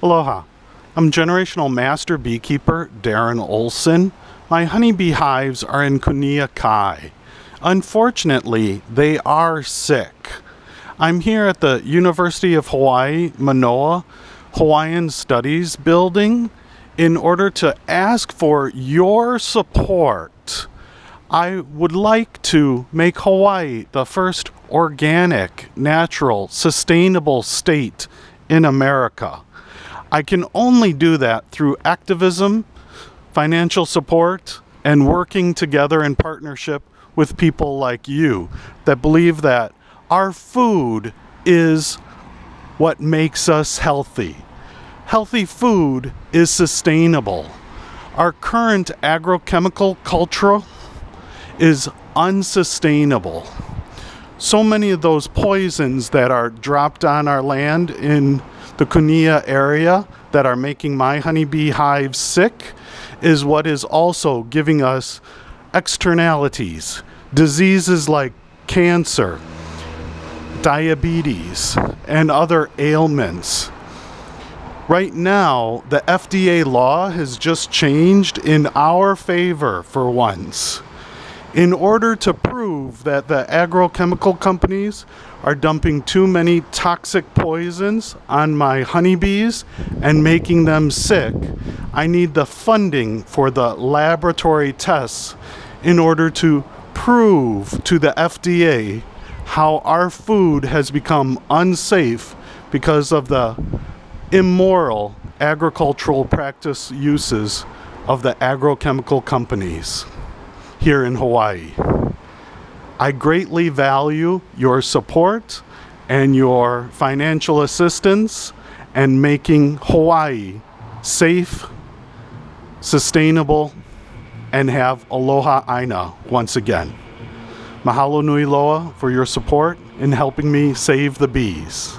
Aloha. I'm generational master beekeeper Darren Olson. My honeybee hives are in Kunia Kai. Unfortunately, they are sick. I'm here at the University of Hawaii Manoa Hawaiian Studies building in order to ask for your support. I would like to make Hawaii the first organic, natural, sustainable state in America. I can only do that through activism, financial support, and working together in partnership with people like you that believe that our food is what makes us healthy. Healthy food is sustainable. Our current agrochemical culture is unsustainable. So many of those poisons that are dropped on our land in the Kunia area that are making my honeybee hives sick is what is also giving us externalities, diseases like cancer, diabetes, and other ailments. Right now, the FDA law has just changed in our favor for once. In order to prove that the agrochemical companies are dumping too many toxic poisons on my honeybees and making them sick, I need the funding for the laboratory tests in order to prove to the FDA how our food has become unsafe because of the immoral agricultural practice uses of the agrochemical companies here in Hawaii. I greatly value your support and your financial assistance and making Hawaii safe, sustainable, and have aloha aina once again. Mahalo nui loa for your support in helping me save the bees.